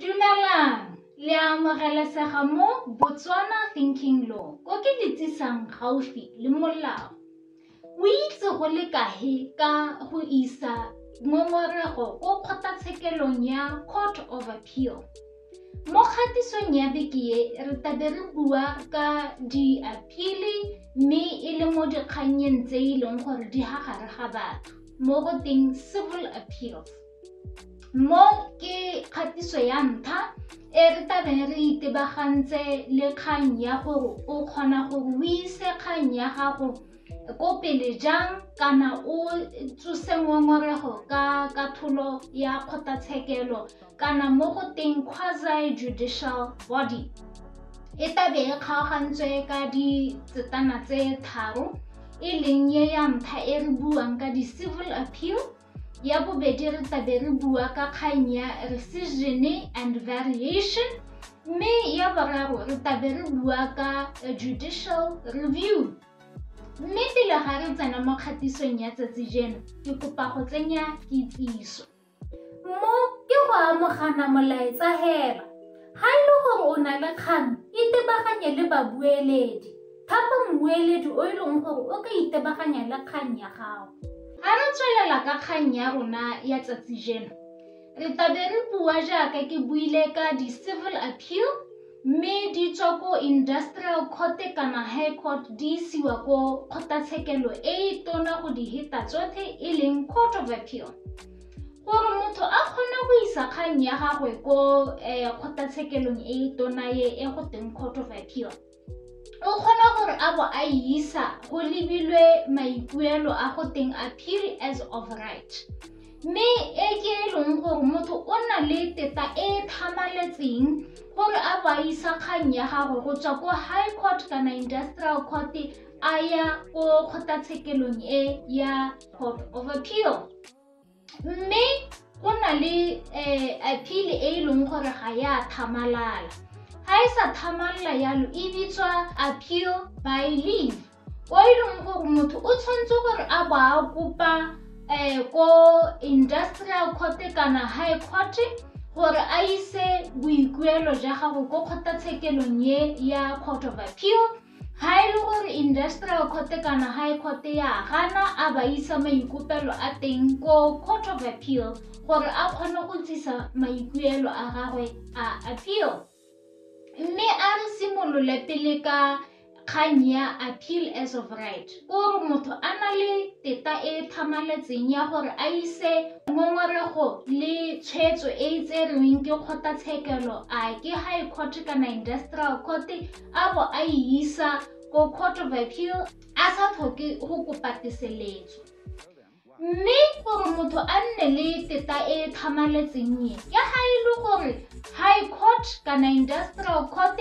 dumelang le amogelesega mo botswana thinking law. Ko ke le tlisang gaufi le molao. O itse go le kae ka go isa ngongorego ko kgotlatshekelong ya court of appeal. Mo kgatisong ya beke ye re tabe re bua ka di-appeale mme e le mo dikganyeng tse e leng gore di gagare ga batho mo go teng civil appeals mo ke kgatiso ya ntlha e re tabeng re itebagantse le kgang ya gore o kgona gore o ise kgang ya gago ko pele jang kana o tsose ngongorego ka katholo ya kgotlatshekelo kana mo go teng quasi judicial body. E tabe e kgaogantswe ka ditsetana tse tharo e leng ye ya ntlha e re buang ka di-civil appeal ya bobedi re tabe re bua ka kgang ya rescission and variation mme ya boraro re tabe re bua ka judicial review. Mme pele ga re tsena mo kgatisong ya tsatsi jeno ke kopa go tsenya kitsiso. Mo ke go amogana molaetsa hela ga e le gore o na le kgang itebaganye le babueledi. Thapa mmueledi o e leng gore o ka itebaganya le kgang ya gago ga re tswelela ka kgang ya rona ya tsatsi jeno re tabe re bua jaaka ke buile ka di-civil appeal mme di tswa ko industrial court kana high court di isiwa ko kgotlatshekelo e e tona go di heta tsotlhe e leng court of appeal. Gore motho a kgone go isa kgang ya gagwe ko um kgotlatshekelong e e tona e go teng court of appeal o kgona gore a bo a isa go lebilwe maikuelo a go teng appeal as of right. Mme e ke e leng gore motho o na le teta e e tlhamaletseng gore a bo a isa kgang ya gagwe go tswa ko high court kana industrial court a ya ko kgotlatshekelong e ya court of appeal. Mme go na le um appeal e e leng gore ga ya tlhamalala e yalo e bitswa appeal by leave o e leng gore motho o tshwanetse gore a bo a kopa um ko industrial court kana high court gore a ise boikuelo jwa gago ko kgotlatshekelong ye ya court of appeal ga e le gore industrial court kana high court ya gana a ba isa maikopelo a teng ko court of appeal gore a kgone go tlisa maikuelo a gagwe a appeal mme a re simolole pele ka kgang ya appeal as of right. Gore motho a na le teta e tlhamaletseng ya gore a ise ngongorego le tshwetso e e tserweng ke kgotlatshekelo a ke high court kana industrial court a bo a e isa ko court of appeal a sa tlhoke go kopa teseletso mme gore motho a nne le teta e e tlhamaletseng e ke ga e le gore high court kana industrial court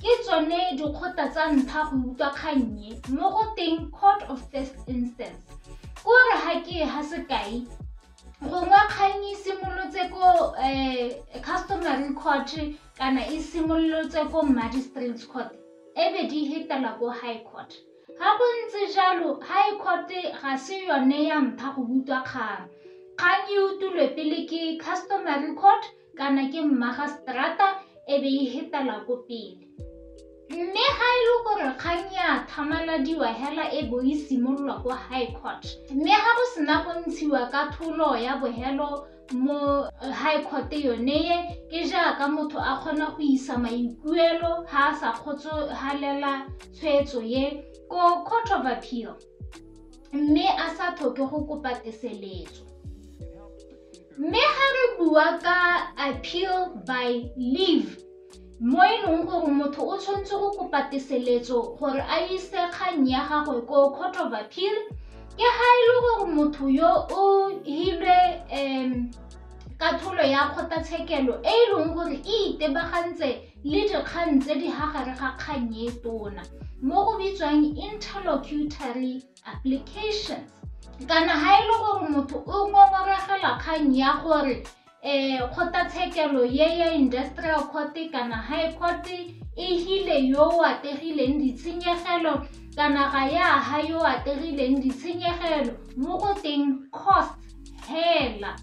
ke tsone dikgotla tsa ntlha go utlwa kgannye mo go teng court of first instance. Kore ga ke ga sekai gongwe kgang e simolotse ko eh, um customary court kana e simolotse ko magistrates court. E be di hetela ko high court ga go ntse jalo high court ga se yone ya ntlha go utlwa kgang. Kgang e utlwilwe pele ke customary court kana ke mmagastrata e be e hetela ko pele. Mme ga e le gore kgang ya tlhamaladiwa hela e bo e simololwa ko high court mme ga go sena go ntshiwa ka tholo ya bogelo mo high court yone ye ke jaaka motho a kgona go isa maikuelo ga a sa kgotsogalela tshwetso ye ko court of appeal mme a sa tlhoke go kopa teseletso. Mme ga re bua ka appeal by leave mo e leng gore motho o tshwanetse go kopa teseletso gore a ise kgang ya gagwe ko court of appeal ke ga e le gore motho yo o hilwe um katholo ya kgotlatshekelo e e leng gore e itebagantse le dikgang tse di gagare ga kgang e tona. Mo go bitswang interlocutory applications. Kana ga e le gore motho o ngongoregela kgang ya gore eh, um kgotlatshekelo ye ya industrial court kana high court e hile yo o ategileng ditshenyegelo kana ga ya ha yo o ategileng ditshenyegelo mo go teng cost hela.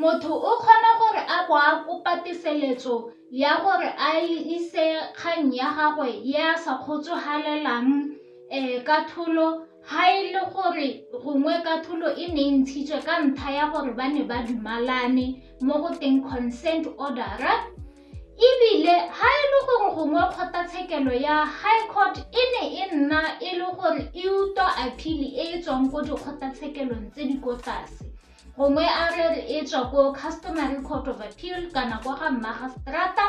Motho o kgona gore a bo a kopa teseletso ya gore a ise kgang ya gagwe ya sa kgotsogalelang um katholo ha e le gore gongwe katholo e ne e ntshitswe ka ntlha ya gore ba ne ba dumalane mo go teng consent ordera ebile ha e le gore gongwe kgotlatshekelo ya high court e ne e nna e le gore e utwa appeal e e tswang ko dikgotlatshekelong tse di ko tlase gongwe a re re e tswa ko customary court of appeal kana kwa ga mmagistrata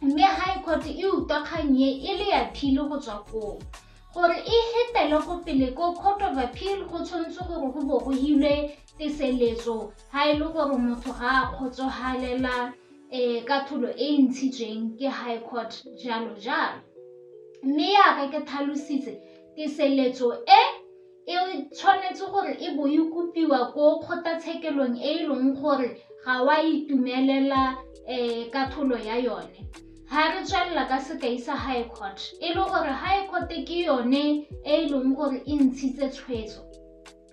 mme high court e utwa kgang e e le appeal go tswa koo. Gore e hetele go pele ko court of appeal go tshwanetse gore go bo go hilwe teseletso ha e le gore motho ga a kgotsogalela um katholo e e ntshitsweng ke high court jalo jalo. Mme yaka ke tlhalositse teseletso e e tshwanetse gore e bo e kopiwa ko kgotlatshekelong e e leng gore ga wa itumelela um katholo ya yone. Ha re tswelela ka sekai sa high court e le gore high court ke yone e e leng gore e ntshitse tshwetso.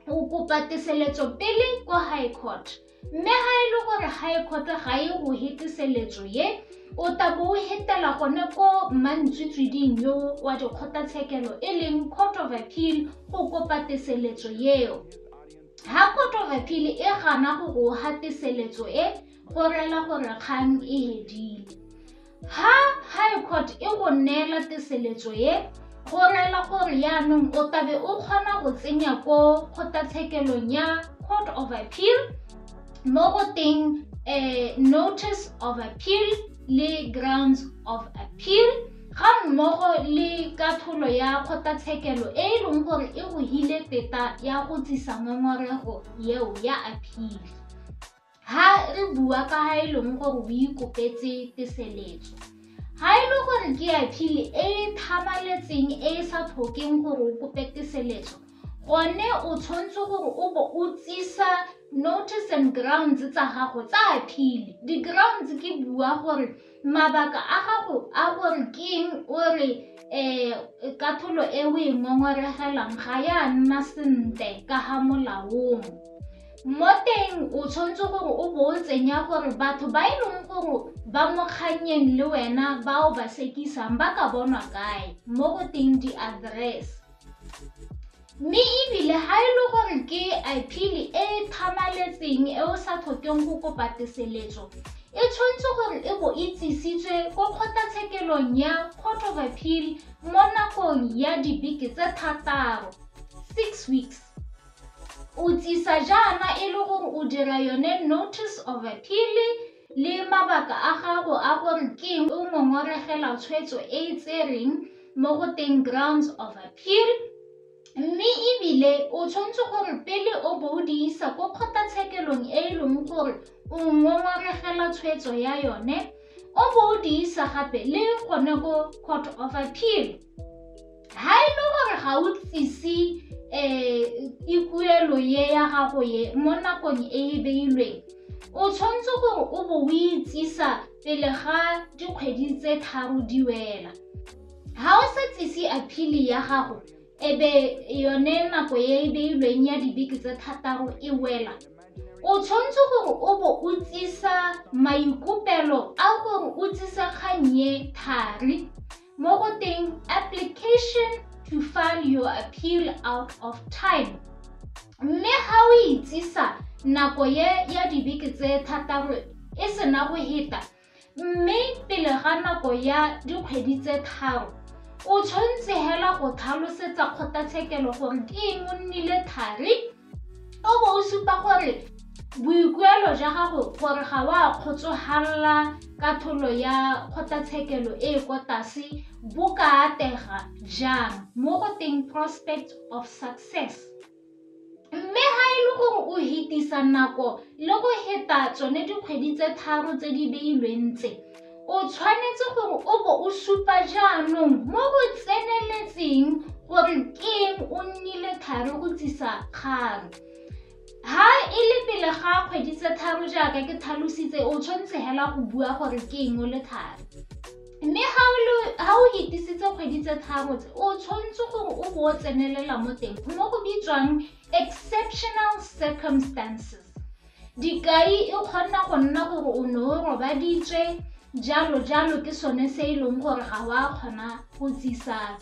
O kopa teseletso pele ko high court. Mme ha e le gore high court ga e go he teseletso ye o tabo o hetela gone ko mantswitsweding yo wa dikgotlatshekelo e leng court of appeal go kopa teseletso yeo. Ha court of appeal e gana go go ha teseletso e go rela gore kgang e hedile. Ha high court e go neela teseletso ye go rela gore yaanong o tabe o kgona go tsenya ko kgotlatshekelong ya court of appeal mo go teng um notice of appeal le grounds of appeal ga mmogo le katholo ya kgotlatshekelo e e leng gore e go hile teta ya go tlisa ngongorego yeo ya appeal ha re bua ka ha e leng gore o ikopetse teseletso ha e le gore ke appeal e e thamaletseng e e sa tlhokeng gore o kope teseletso gone o tshwanetse gore o bo o tsisa notice and grounds tsa gago tsa appeal. Di-grounds ke bua gore mabaka a gago a gore ke eng o re um katholo e o e ngongoregelang ga ya nna sentle ka ga molaong. Mo teng o tshwanetse gore o bo o tsenya gore batho ba e leng gore ba mo kganyeng le wena bao ba sekisang ba ka bonwa kae. Mo go teng di-address mme ebile ha e le gore ke appeal e e thamaletseng e o sa tlhokeng go kopa teseletso e tshwanetse gore e bo e tlisitswe ko kgotlatshekelong ya court of appeal mo nakong ya dibeke tse thataro six weeks. O tlisa jaana e le gore o dira yone notice of appeal le mabaka a gago a gore ke eng o ngongoregela tshwetso e e tsereng mo go teng grounds of appeal mme ebile o tshwanetse gore pele o bo o di isa ko kgotlatshekelong e e leng gore o ngongoregela tshwetso ya yone o bo o di isa gape le gone ko court of appeal. Ha e le gore ga o tlise um ikuelo ye ya gago ye mo nakong e e beilweng o tshwanetse gore o bo o itsisa pele ga dikgwedi tse tharo di wela. Ha o sa tlise appeal ya gago ebe yone nako ye e beilweng ya dibeke tse thataro e wela. O tshwanetse gore o bo o tsisa maikopelo a gore o tsisa thari. Mo go teng application to file your appeal out of time. Mme ga o itsisa nako ye ya dibeke tse thataro e sena go heta mme pele ga nako ya dikgwedi tse tharo o tshwanetse hela go tlhalosetsa kgotlatshekelo gore ke eng o nnile thari o bo o supa gore boikuelo jwa gago gore ga wa kgotsogalela katholo ya kgotlatshekelo e e kwa tlase bo ka atega jang mo go teng prospect of success mme ha e le gore o hetisa nako le go heta tsone dikgwedi tse tharo tse di beilweng tse o tshwanetse gore o bo o supa jaanong mo go tseneletseng gore ke eng o nnile thari go tlisa kgang ha e le pele ga kgwedi tse tharo jaaka ke tlhalositse o tshwanetse hela go bua gore ke eng o le thari mme ha o hetisitse kgwedi tse tharo tse o tshwanetse gore o bo o tsenelela mo teng mo go bitswang exceptional circumstances. Dikai e kgona go nna gore o ne o robaditswe jalo jalo ke sone se e leng gore ga wa kgona go tsisa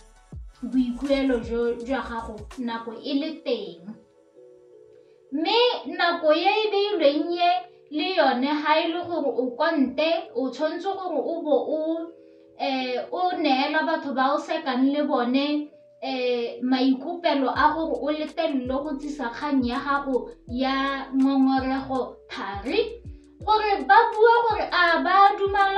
boikuelo jwa gago nako e le teng. Mme nako ye e beilweng ye le yone ga e le gore o kwa nte o tshwanetse gore o bo o um o neela batho ba o sekang le bone um maikopelo a gore o letelele go tsisa kgang ya gago ya ngongorego thari gore ba bua gore a ba dumalana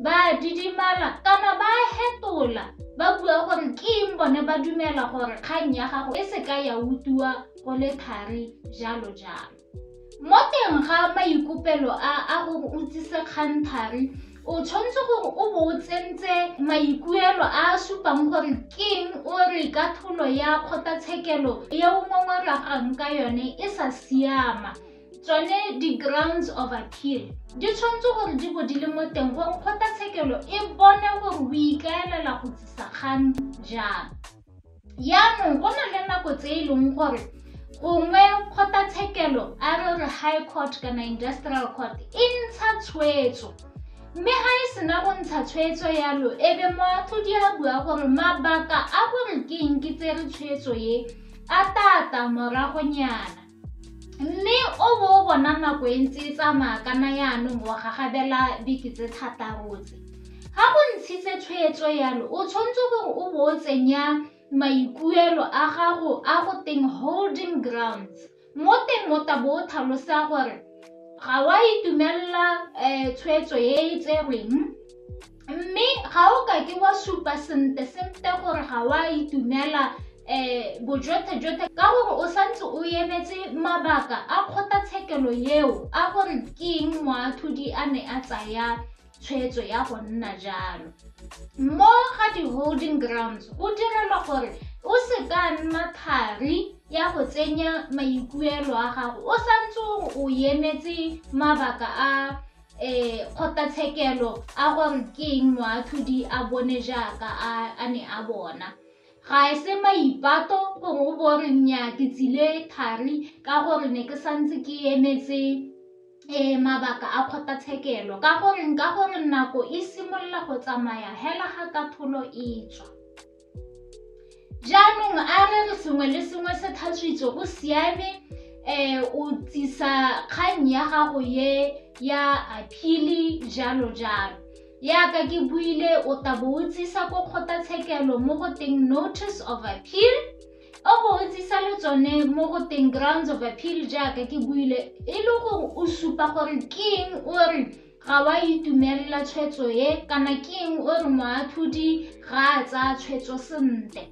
ba didimala kana ba hetola ba bua gore ke eng bone ba dumela gore kgang ya gago e se ka ya utlwiwa go le thari jalo jalo. Mo teng ga maikopelo a a gore o tsise kgang thari o tshwanetse gore o bo o tsentse maikuelo a a supang gore keng o re katlholo ya kgotlatshekelo e o ngongoregang ka yone e sa siama tsone di-grounds of appeal. Di tshwanetse gore di bo di le mo teng gore kgotlatshekelo e bone gore o ikaelela go tsisa kgang jang. Yaanong go na le nako tse e leng gore gongwe kgotlatshekelo a re re high court kana industrial court e ntsha tshwetso. Mme ga e sena go ntsha tshwetso yalo e be moatlhodi a bua gore mabaka a gore ke eng ke tsere tshwetso ye a tata moragonyana mme o bo o bona nako e ntse e tsamaya kana yaanong wa gagabela beke tse thatarotse ga go ntshitse tshwetso yalo o tshwanetse gore o bo o tsenya maikuelo a gago a go teng holding grounds. Mo teng mo tabo o tlhalosa gore ga wa itumelela um tshwetso e e tserweng. Mme ga o ka ke wa supa sente sente gore ga wa itumela um bojotlhe-jotlhe ka gore o santse o emetse mabaka a kgotlatshekelo eo a gore ke eng moatlhodi a ne a tsaya tshwetso ya go nna jalo. Mo ga di-holding grounds go direlwa gore o se ka nna thari ya go tsenya maikuelo a gago o santse o emetse mabaka a um kgotlatshekelo a gore ke eng moatlhodi a bone jaaka a ne a bona ga e se maipato gore o bo re nnyaa ke tsile thari ka gore ne ke santse ke emetse um mabaka a kgotlatshekelo. Ka gore nka gore nako e simolola go tsamaya hela ga katlholo e tswa. Jaanong a re re sengwe le sengwe se tlhatswitswe go siame um o tsisa kgang ya gago ye ya appeal jalo jalo yaka ke buile o tabo o tsisa ko kgotlatshekelo mo go teng notice of appeal. O bo o tsisa le tsone mo go teng grounds of appeal jaaka ke buile e le gore o supa gore ke eng o re ga wa itumelela tshwetso ye kana ke eng o re moatlhodi ga a tsaya tshwetso sentle.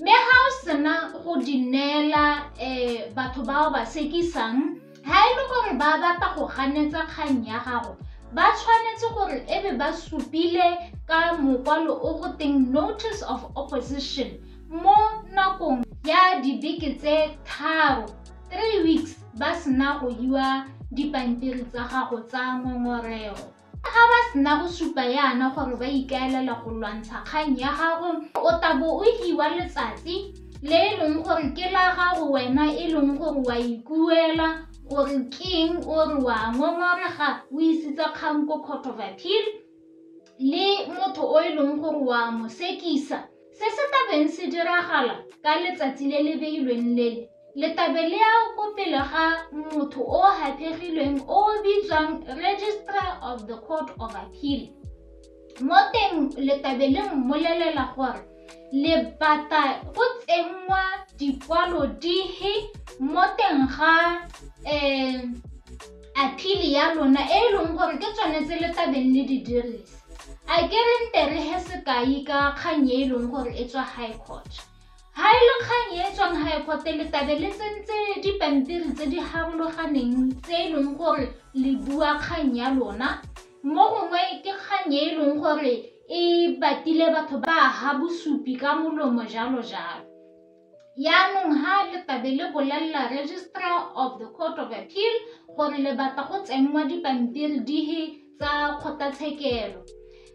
Mme ga o sena go di neela um batho bao ba sekisang ga e le gore ba batla go ganetsa kgang ya gago ba tshwanetse gore e be ba supile ka mokwalo o go teng notice of opposition mo nakong ya dibeke tse tharo. Three weeks ba sena go yiwa dipampiri tsa gago tsa ngongorego. Ga ba sena go supa yana gore ba ikaelela go lwantsha kgang ya gago o tabo o hiwa letsatsi le e leng gore ke la gago wena e leng gore wa ikuela gore keng o re wa ngongorega o isitse kgang ko court of appeal le motho o e leng gore wa mo se se tabeng se diragala ka letsatsi le le beilweng lele letabe le ya ko pele ga motho o hapegilweng o bitswang registrar of the court of appeal. Mo teng letabe le mmolelela gore le bata go tsenngwa dikwalo dihe mo teng ga um appeal ya lona e e leng gore ke tsone tse letabeng le di dirisa. A ke re nte re he sekai ka kgang e e leng gore e tswa high court? Ga e le kgang e tswang high court letabe le tsentse dipampiri tse di harologaneng tse e leng gore le bua kgang ya lona. Mo gongwe ke kgang e e leng gore e batile batho ba ha bosupi ka molomo jalo jalo yaanong ha letabe le bolelela registrar of the court of appeal gore le batla go tsenngwa dipampiri dihe tsa kgotlatshekelo.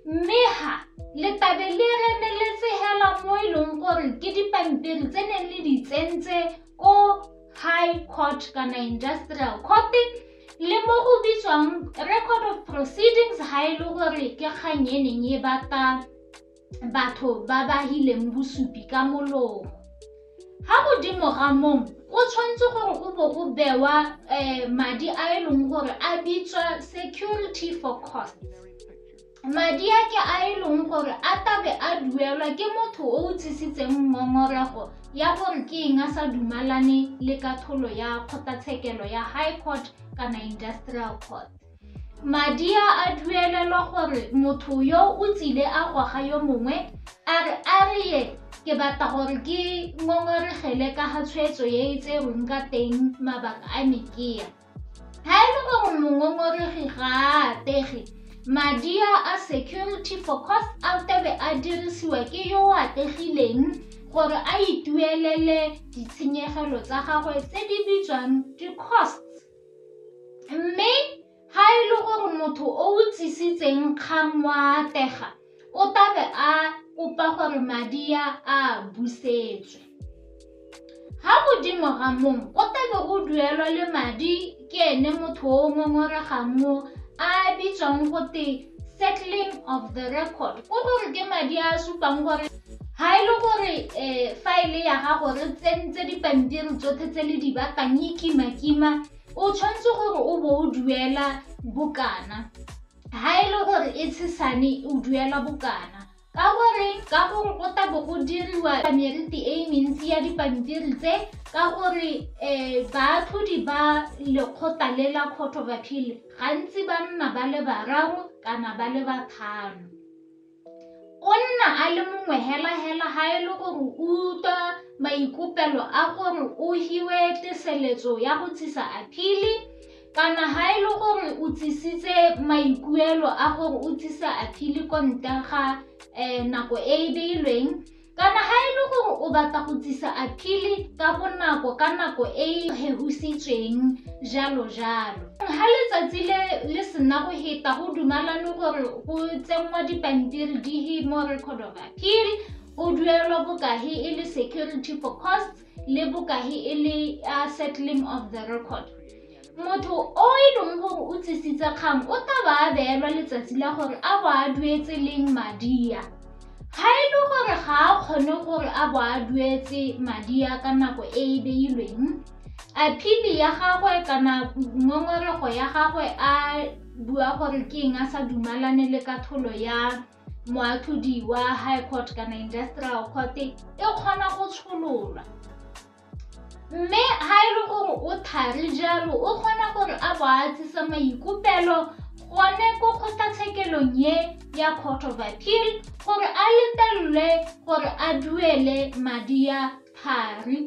Mme ha letabe le remeletse hela mo e leng gore ke dipampiri tse neng le di tsentse ko high court kana industrial court le mo go bitswang record of proceedings ga e le gore ke kgang e neng e bata batho ba ba bosupi ka molomo ga godimo ga mong go tshwanetse gore go bo go bewa um madi a e leng gore a bitswa security for costs. Madi a ke a e leng gore a tabe a duelwa ke motho o o tlisitseng ngongorego ya gore ke eng a sa dumalane le katlholo ya kgotlatshekelo ya high court kana industrial court. Madi a a duelelwa gore motho yo o tsile a goga yo mongwe a re a re ye ke batla gore ke ngongoregele ka ga tshwetso ye e tserweng ka teng mabaka a mekea ga e le gore mongongoregi ga a atege madi a security for cost a tebe a dirisiwa ke yo o ategileng gore a ituelele ditshenyegelo tsa gagwe tse di bitswang di-costs. Mme ga e le gore motho o o tlisitseng kgang wa atega o tabe a kopa gore madi a a busetswe. Ga godimo ga mong go tabe go duelwa le madi ke ene motho o ngongoregang mo a bitswang gote settling of the record. Ko gore ke madi a a supang gore ga e le gore um faele ya gago re tsentse dipampiri tsotlhe tse le di batang e kima-kima o tshwanetse gore o bo o duela bokana. Ga e le gore e tshesane o duela bokana ka gore ka gore go tabo go diriwa meriti e mentsi ya dipampiri tse ka gore um baatlhodi ba lekgotla le la court of appeal gantsi ba nna ba le bararo kana ba le batlhano. O nna a le mongwe hela-hela ga e le gore o utlwa maikopelo a gore o hiwe teseletso ya go tshisa appeal kana ga e le gore o tlisitse maikuelo a gore o tlisa appeal ko ntle ga um nako e e beilweng. Kana ga e le gore o batla go tlisa appeal ka bonako ka nako e e hehusitsweng jalo jalo. Ga letsatsi le le sena go heta go dumalane gore go tsenngwa dipampiri di hi mo record of appeal go duelwa bokahi e le security for costs le bokahi e le uh, settling of the record motho o e leng gore o tlisitse kgang o taba a beelwa letsatsi la gore a bo a duetse leng madia. Ga e le gore ga a kgone gore a bo a duetse madia ka nako e e beilweng appeal ya gagwe kana ngongorego ya gagwe a bua gore ke eng a sa dumalane le katlholo ya moatlhodi wa high court kana industrial court e kgona go tshololwa mme ga e le gore o thari jalo o kgona gore a bo a tsisa maikopelo gone ko kgotlatshekelong ye ya court of appeal gore a letelelwe gore a duele madi ya thari.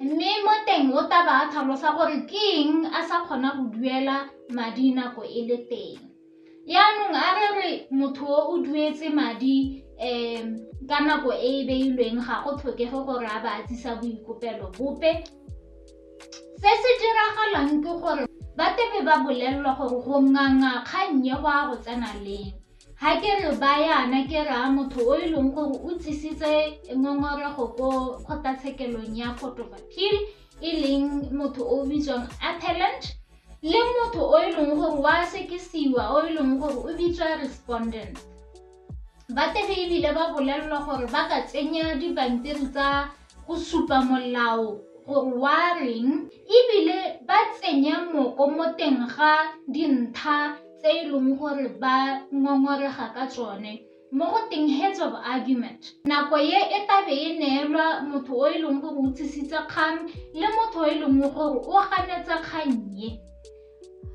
Mme mo teng o taba a tlhalosa gore ke eng a sa kgona go duela madi nako e le teng. Yaanong a re re motho o o duetse madi um ka nako e e beilweng ga go tlhokege gore a ba a tlisa boikopelo bope. Se se diragalang ke gore ba tebe ba bolelelwa gore go nganga kgannye go a go tsena leng. Ga ke re ba yana ke re a motho o e leng gore o tlisitse ngongorego ko kgotlatshekelong ya court of appeal e leng motho o bitswang appellant le motho o e leng gore wa sekisiwa o e leng gore o bitswa respondent ba tebe ebile ba bolelelwa gore ba ka tsenya dipampiri tsa go supa molao gore wa reng. Ebile ba tsenya moko mo teng ga dintlha tse e leng gore ba ngongorega ka tsone. Mo go teng heads of argument. Nako ye e tabe e neelwa motho o e leng gore o tlisitse kgang le motho o e leng gore o ganetsa kgang ye.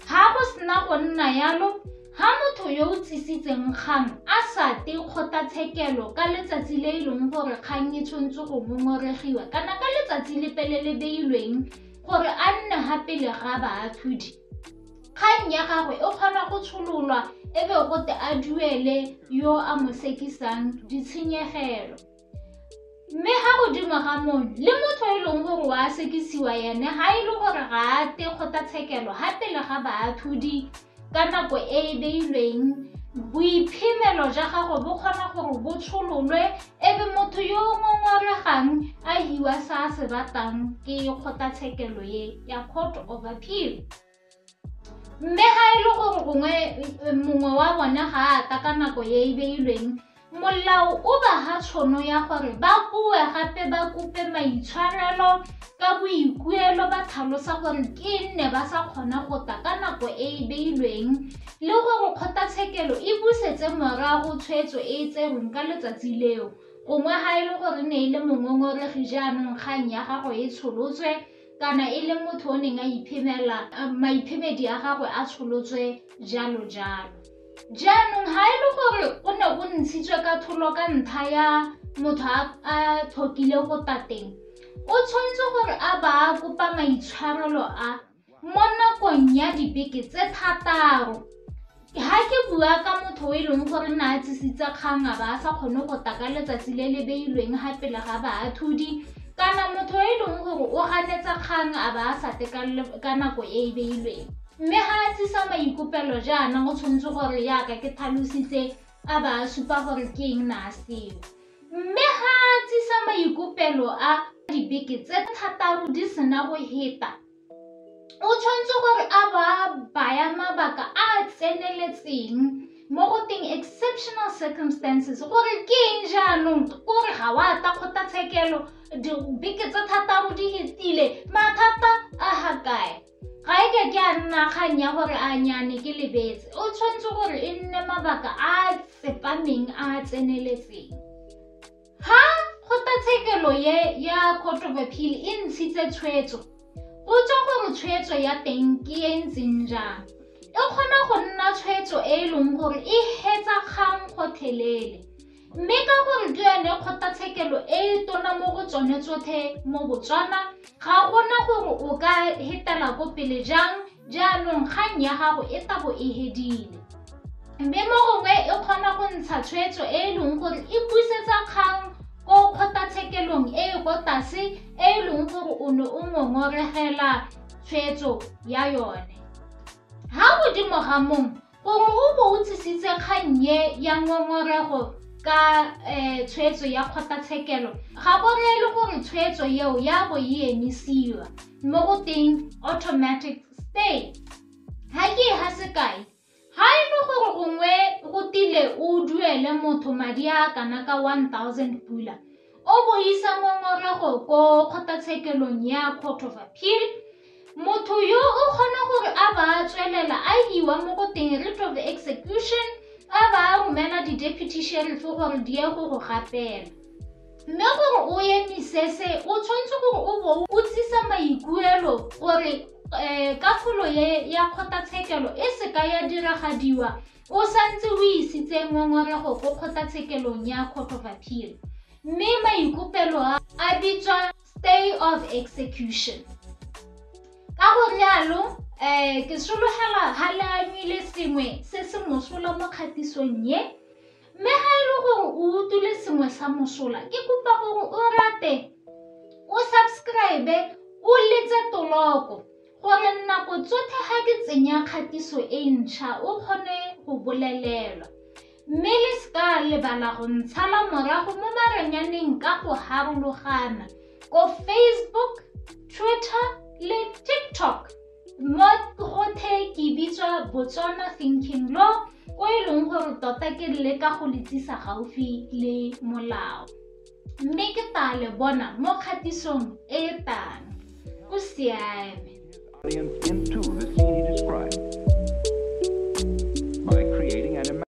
Ga go sena go nna yalo ga motho yo o tlisitseng kgang a sa te kgotlatshekelo ka letsatsi le e leng gore kgang e tshwanetse go ngongoregiwa kana ka letsatsi le pele le beilweng gore a nne ga pele ga baatlhodi. Kgang ya gagwe e kgona go tshololwa e be gote a duele yo a mo sekisang ditshenyegelo. Mme ga godimo ga moo le motho e leng gore wa sekisiwa yene ga e le gore ga a te kgotlatshekelo ga pele ga baatlhodi ka nako e e beilweng boiphemelo ja gago bo kgona gore bo tshololwe ebe motho yo o ngongoregang a hiwa sa a se batang ke kgotlatshekelo ye ya court of appeal. Mme ga e le gore gongwe mongwe wa bone ga a ta ka nako ye e beilweng molao o ba ga tšhono ya gore ba bue gape ba kope maitshwarelo ka boikuelo ba tlhalosa gore ke nne ba sa kgona go ta ka nako e e beilweng, le gore kgotlatshekelo e busetse morago tshwetso e e tserweng ka letsatsi leo. Gongwe ga e le gore ne e le mongongoregi jaanong kgang ya gago e tsholotswe kana e le motho o neng a iphemela maiphemedi a gagwe a tsholotswe jalo jalo jaanong ga e le gore o ne o ntshitswe ka tholo ka ntlha ya motho a tlhokile go tateng o tshwanetse gore a ba a kopa maitshwarelo a mo nakong ya dibeke tse thataro. Ga ke bua ka motho o e leng gore na a tsisitse kgang, a ba a sa kgone go taka letsatsi le le beilweng ga pele ga baathodi kana motho o e leng gore o ganetsa kgang, a ba a sa te ka nako e e beilweng. Mme ga a tsisa maikopelo jaana go tshwanetse gore yaka ke tlhalositse a ba a supa gore ke eng na a seo. Mme ga a tsisa maikopelo a dibeke tse thataro di sena go heta o tshwanetse gore a ba baya mabaka a a tseneletseng mo go teng exceptional circumstances gore ke eng jaanong kore ga wa ta kgotlatshekelo dibeke tse thataro di hetile mathata a ga kae ga e ke ke a nna kgang ya gore a nyane ke lebetse o tshwanetse gore e nne mabaka a tsepameng a tseneletseng. Ha kgotlatshekelo ye ya court of appeal e ntshitse tshwetso botsa gore tshwetso ya teng ke e ntseng jang? E kgona go nna tshwetso e e leng gore e hetsa kgang gotlhelele. Mme ka gore ke yone kgotlatshekelo e e tona mo go tsone tsotlhe mo botswana ga gona gore o ka hetela ko pele jang jaanong kgang ya gago e tabo e hedile mme mo gongwe e kgona go ntsha tshwetso e e leng gore e busetsa kgang ko kgotlatshekelong e e ko tlase e e leng gore o ne o ngongoregela tshwetso ya yone ga godimo ga mong gore o bo o tsisitse kgang ye ya ngongorego ka tshwetso ya kgotlatshekelo ga bone le gore tshwetso yeo ya bo e emisiwa mo go teng automatic stay ga ke ga sekae ga e le gore gongwe go tile o duele motho madi a kana ka one thousand pula. O boisa ngongorego ko kgotlatshekelong ya court of appeal. Motho yo o kgona gore a ba a tswelela a iwa mo go teng rate of execution. A ba a romela di-deputy sheriff gore di ye go go gapela. Mme gore o emise se o tshwanetse gore o bo o tsisa maikuelo gore um kafolo ya kgotlatshekelo e seka ya diragadiwa o santse o isitse ngongorego ko kgotlatshekelong ya court of appeal. Mme maikopelo a bitswa stay of execution ka go rialo um ke sologela ga le anyile sengwe se se mosola mo kgatisong ye. Mme ga e le gore o utlwile sengwe sa mosola ke kopa gore o rate o subscribe o letse toloko gore nako tsotlhe ga ke tsenya kgatiso e ntšha o kgone go bolelelwa. Mme le seka lebala go ntshala morago mo maranyaneng ka go harologana ko facebook twitter le tiktok mo gothe ke bitswa botswana thinking law ko e leng gore tota ke leka go letsisa gaufi le molao mme ke tla le bona mo kgatisong e tang o siame